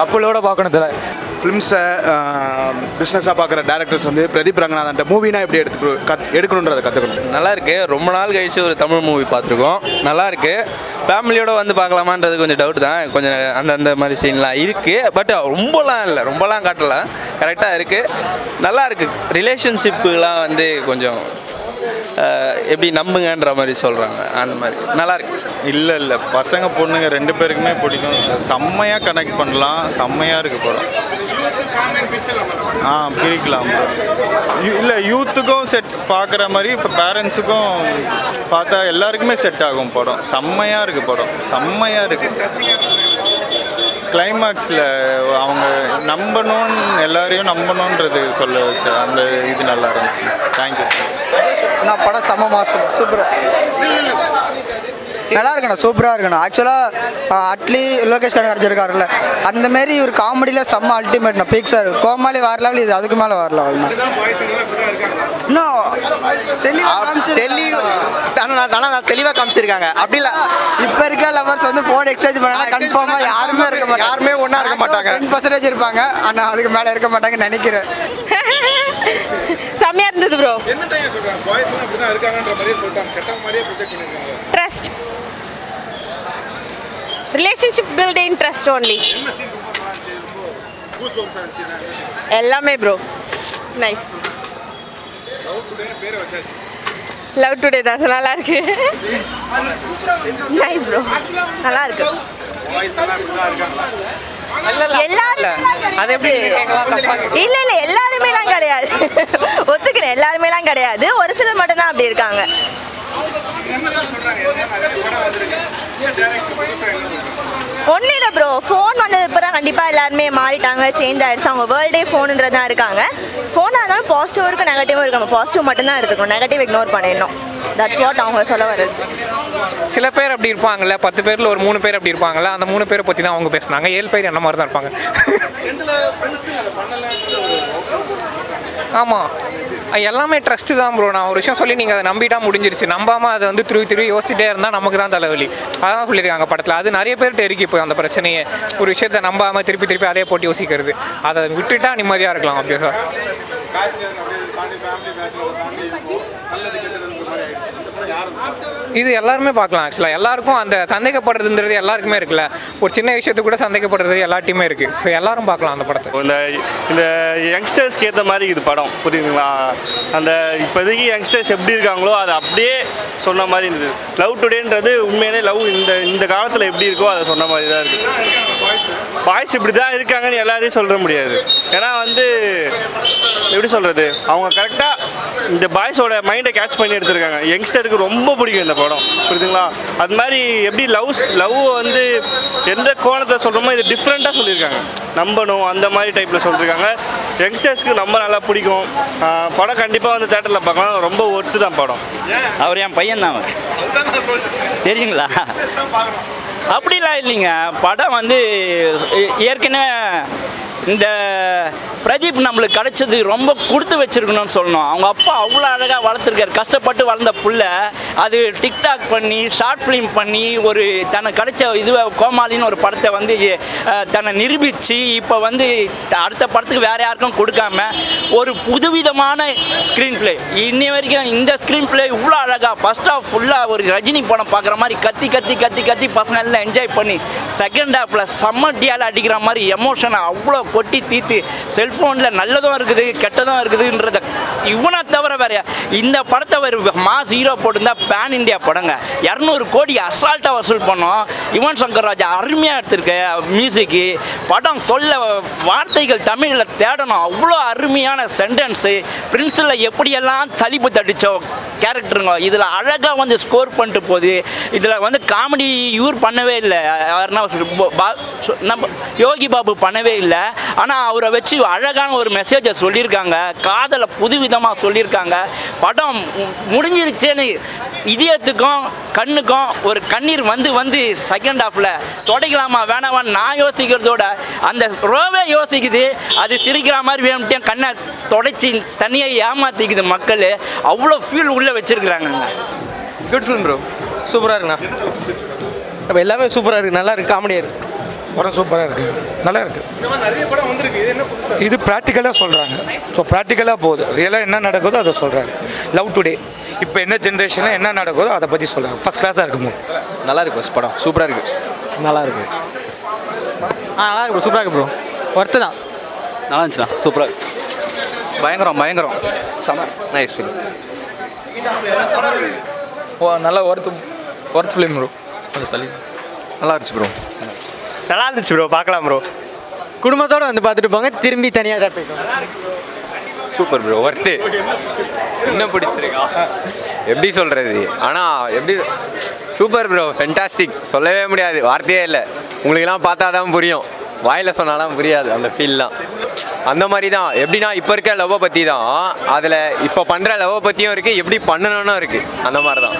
கப்பலோட பார்க்கணும் தலை ஃபிலிம்ஸை பிஸ்னஸாக பார்க்குற டேரக்டர்ஸ் வந்து பிரதீப் ரங்கநாதன் மூவினா எப்படி எடுத்து கத் எடுக்கணுன்றதை கற்றுக்கணும் நல்லா இருக்கு. ரொம்ப நாள் கழிச்சு ஒரு தமிழ் மூவி பார்த்துருக்கோம். நல்லா இருக்கு. ஃபேமிலியோட வந்து பார்க்கலாமான்றது கொஞ்சம் டவுட் தான். கொஞ்சம் அந்த அந்த மாதிரி சீன்லாம் இருக்கு. பட் ரொம்பலாம் இல்லை. ரொம்பலாம் காட்டல. கரெக்டாக இருக்கு. நல்லா இருக்கு. ரிலேஷன்ஷிப்புலாம் வந்து கொஞ்சம் எப்படி நம்புங்கன்ற மாதிரி சொல்கிறாங்க அந்த மாதிரி. நல்லாயிருக்கு இல்லை இல்லை. பசங்க பொண்ணுங்க ரெண்டு பேருக்குமே பிடிக்கும். செம்மையாக கனெக்ட் பண்ணலாம். செம்மையாக இருக்குது படம். ஆ பிரிக்கலாம். இல்லை யூத்துக்கும் செட் பார்க்குற மாதிரி இப்போ பேரண்ட்ஸுக்கும் பார்த்தா எல்லாருக்குமே செட் ஆகும் படம். செம்மையாக இருக்குது படம். செம்மையாக இருக்குது கிளைமேக்ஸில் அவங்க நம்பணும்னு எல்லாரையும் நம்பணுன்றது சொல்ல வச்ச அந்த இது நல்லா இருந்துச்சு. தேங்க்யூ நான் படம் செம்ம மாசம் சூப்பராக நல்லா இருக்கணும் சூப்பராக இருக்கணும். ஆக்சுவலாக அட்லி லோகேஷ் கனகராஜ் இருக்காருல்ல அந்த மாரி இவர் காமெடியில் செம்ம அல்டிமேட்ண்ணா பீக் சார் கோமாளி வேறு லெவல் இது அதுக்கு மேலே லெவல் இன்னும் தெளிவாக காமிச்சிருக்காங்க. அப்படி இல்லை இப்போ இருக்கிற லவர்ஸ் வந்து ஃபோன் எக்ஸ்சேஞ்ச் பண்ணா கன்ஃபார்மாக யாருமே இருக்க மாட்டாங்க. யாருமே ஒண்ணா இருக்க மாட்டாங்க. டென் பர்சன்டேஜ் இருப்பாங்க. ஆனால் அதுக்கு மேலே இருக்க மாட்டாங்கன்னு நினைக்கிறேன். செம்மையா இருந்தது ப்ரோ என்ன டைம் சொல்றாங்க பாய்ஸ் எல்லாம் அப்படிதான் இருக்காங்கன்ற மாதிரியே சொல்லிட்டாங்க. கெட்ட மாதிரியே ப்ரொஜெக்ட் பண்ணிருக்காங்க trust relationship building trust only என்ன சீன் ரொம்ப நல்லா இருந்துச்சு? ரொம்ப கூஸ் பம்ப்ஸ் இருந்துச்சு. எல்லாமே ப்ரோ நைஸ் லவ் டுடேன்னு பேரை வச்சாச்சு. லவ் டுடே தான் நல்லா இருக்கு. நைஸ் ப்ரோ நல்லா இருக்கு. பாய்ஸ் எல்லாம் எல்லாரும் அது எப்படி இல்ல இல்ல எல்லாருமேலாம் கிடையாது. ஒத்துக்கிறேன் எல்லாருமேலாம் கிடையாது. ஒரு சிலர் மட்டும்தான் அப்படி இருக்காங்க. ஒன்றும் இல்லை ப்ரோ ஃபோன் வந்தது அப்புறம் கண்டிப்பாக எல்லாருமே மாறிட்டாங்க. சேஞ்ச் ஆயிடுச்சு. அவங்க வேர்ல்டே ஃபோனுன்றது தான் இருக்காங்க. ஃபோனாக இருந்தாலும் பாசிட்டிவும் இருக்கும் நெகட்டிவும் இருக்கும். நம்ம பாசிட்டிவ் மட்டும்தான் எடுத்துக்கணும். நெகட்டிவ் இக்னோர் பண்ணிடணும். தட்ஸ் வாட் அவங்க சொல்ல வருது சில பேர் அப்படி இருப்பாங்கல்ல. பத்து பேரில் ஒரு மூணு பேர் அப்படி இருப்பாங்கல்ல. அந்த மூணு பேரை பற்றி தான் அவங்க பேசுனாங்க. ஏழு பேர் என்ன மாதிரி தான் இருப்பாங்க ஆமாம் எல்லாமே ட்ரஸ்ட்டு தான் ப்ரோ நான் ஒரு விஷயம் சொல்லி நீங்கள் அதை நம்பிட்டா முடிஞ்சிருச்சு. நம்பாமல் அதை வந்து திருவி திருவி யோசிச்சிட்டே இருந்தால் நமக்கு தான் தலைவலி. அதான் சொல்லியிருக்காங்க படத்தில். அது நிறைய பேர்கிட்ட இருக்கு இப்போ அந்த பிரச்சனையே. ஒரு விஷயத்தை நம்பாமல் திருப்பி திருப்பி அதே போட்டு யோசிக்கிறது. அதை விட்டுட்டா நிம்மதியாக இருக்கலாம் அப்படியே சார். இது எல்லாருமே பார்க்கலாம் ஆக்சுவலாக எல்லாருக்கும் அந்த சந்தேகப்படுறதுன்றது எல்லாருக்குமே இருக்குல்ல. ஒரு சின்ன விஷயத்துக்கு கூட சந்தேகப்படுறது எல்லாத்தையுமே இருக்குது ஸோ எல்லாரும் பார்க்கலாம் அந்த படத்தை. இந்த இந்த யங்ஸ்டர்ஸ்க்கு ஏற்ற மாதிரி இது படம் புரியுதுங்களா? அந்த இப்போதைக்கு யங்ஸ்டர்ஸ் எப்படி இருக்காங்களோ அதை அப்படியே சொன்ன மாதிரி இருந்தது. லவ் டுடேன்றது உண்மையிலே லவ் இந்த இந்த காலத்தில் எப்படி இருக்கோ அதை சொன்ன மாதிரி தான் இருக்குது பாய்ஸ் இப்படி தான் இருக்காங்கன்னு எல்லாரையும் சொல்ல முடியாது. ஏன்னா வந்து எப்படி சொல்கிறது அவங்க கரெக்டாக இந்த பாய்ஸோட மைண்டை கேட்ச் பண்ணி எடுத்திருக்காங்க. யங்ஸ்டருக்கு ரொம்ப பிடிக்கும் இந்த படம். புரியுதுங்களா? அது மாதிரி எப்படி லவ் லவ் வந்து எந்த கோணத்தை சொல்கிறோமோ இது டிஃப்ரெண்ட்டாக சொல்லியிருக்காங்க. நம்பணும் அந்த மாதிரி டைப்பில் சொல்லியிருக்காங்க. யங்ஸ்டர்ஸ்க்கு ரொம்ப நல்லா பிடிக்கும். படம் கண்டிப்பாக வந்து தேட்டரில் பார்க்கலாம். ரொம்ப ஒர்த்து தான் படம். அவர் என் பையன் தான் அவர். தெரியுங்களா? அப்படிலாம் இல்லைங்க. படம் வந்து ஏற்கனவே இந்த பிரதீப் நம்மளுக்கு கிடைச்சது ரொம்ப கொடுத்து வச்சிருக்கணும்னு சொல்லணும். அவங்க அப்பா அவ்வளோ அழகாக வளர்த்துருக்காரு. கஷ்டப்பட்டு வளர்ந்த புள்ள. அது டிக்டாக் பண்ணி ஷார்ட் ஃபிலிம் பண்ணி ஒரு தனக்கு கிடைச்ச இதுவை கோமாளின்னு ஒரு படத்தை வந்து தன்னை நிரூபித்து இப்போ வந்து அடுத்த படத்துக்கு வேறு யாருக்கும் கொடுக்காம ஒரு புதுவிதமான ஸ்க்ரீன் பிளே இன்னி வரைக்கும் இந்த ஸ்க்ரீன் பிளே இவ்வளோ அழகாக ஃபஸ்ட் ஆஃப் ஃபுல்லாக ஒரு ரஜினி படம் பார்க்குற மாதிரி கத்தி கத்தி கத்தி கத்தி பசங்க எல்லாம் என்ஜாய் பண்ணி செகண்ட் ஹாஃபில் செம்ம டியால் அடிக்கிற மாதிரி எமோஷனை அவ்வளோ கொட்டி தீத்து செல்ஃபோனில் நல்லதும் இருக்குது கெட்டதும் இருக்குதுன்றத இவனை தவிர வேற இந்த படத்தை ஒரு மாஸ் ஹீரோ போட்டிருந்தா பேன் இந்தியா படங்க. இரநூறு கோடி அசால்ட்டாக வசூல் பண்ணோம். யுவன் சங்கர் ராஜா அருமையாக எடுத்திருக்க மியூசிக்கு படம் சொல்ல வார்த்தைகள் தமிழில் தேடணும். அவ்வளோ அருமையான சென்டென்ஸு பிரின்ஸில் எப்படியெல்லாம் தலிப்பு தடித்தோம் கேரக்டருங்க இதில் அழகாக வந்து ஸ்கோர் பண்ணிட்டு போகுது. இதில் வந்து காமெடி யூர் பண்ணவே இல்லை. யாருன்னா நம்ம யோகி பாபு பண்ணவே இல்லை. ஆனால் அவரை வச்சு அழகான ஒரு மெசேஜை சொல்லியிருக்காங்க. காதலை புதுவிதமாக சொல்லியிருக்காங்க. படம் மு- முடிஞ்சிருச்சேன்னு இதயத்துக்கும் கண்ணுக்கும் ஒரு கண்ணீர் வந்து வந்து செகண்ட் ஹாஃபில் தொடக்கலாமா வேணாமான்னு நான் யோசிக்கிறதோட அந்த ரோவே யோசிக்குது. அது சிரிக்கிற மாதிரி வேணும்ட்டே கண்ணை தொடச்சி தண்ணியை ஏமாத்திக்குது மக்கள். அவ்வளோ ஃபீல் உள்ளே வச்சிருக்கிறாங்கங்க. குட் ஃபிலிம் ப்ரோ சூப்பராக இருக்குண்ணா. அப்போ எல்லாமே சூப்பராக இருக்குது நல்லா இருக்கு. காமெடியாக இருக்கு. படம் சூப்பராக இருக்குது நல்லா இருக்குது நிறைய படம் வந்திருக்கு. இது என்ன இது ப்ராக்டிக்கலாக சொல்கிறாங்க ஸோ ப்ராக்டிக்கலாக போகுது. ரியலாக என்ன நடக்குதோ அதை சொல்கிறாங்க லவ் டுடே இப்போ என்ன ஜென்ரேஷனில் என்ன நடக்குதோ அதை பற்றி சொல்கிறாங்க ஃபஸ்ட் கிளாஸாக இருக்கும் நல்லா இருக்கு பஸ் படம். சூப்பராக இருக்கு. நல்லா இருக்கு. ஆ நல்லா இருக்கு சூப்பராக இருக்கு ப்ரோ ஒர்த்து தான். நல்லா இருந்துச்சுண்ணா சூப்பராக பயங்கரம் பயங்கரம். செம. நைஸ் ஃபீல் ஓ நல்லா ஒர்த்து ஒர்த் ஃபிலிம் ப்ரோ கொஞ்சம் தள்ளி. நல்லா இருந்துச்சு ப்ரோ நல்லா இருந்துச்சு ப்ரோ பார்க்கலாம் ப்ரோ குடும்பத்தோட வந்து பார்த்துட்டு போங்க. திரும்பி தனியாக தான் போய்க்கோங்க சூப்பர் ப்ரோ ஒர்த்து என்ன பிடிச்சிருக்கா? எப்படி சொல்கிறது ஆனால் எப்படி சூப்பர் ப்ரோ ஃபென்டாஸ்டிக் சொல்லவே முடியாது. வார்த்தையே இல்லை. உங்களுக்கெல்லாம் பார்த்தா தான் புரியும். வாயில் சொன்னாலாம் புரியாது அந்த ஃபீல்லாம் அந்த மாதிரி தான் எப்படின்னா இப்போ இருக்க லவ்வை பற்றி தான் அதில் இப்போ பண்ணுற லவ்வை பற்றியும் இருக்குது எப்படி பண்ணணும்னு இருக்குது அந்த மாதிரி தான்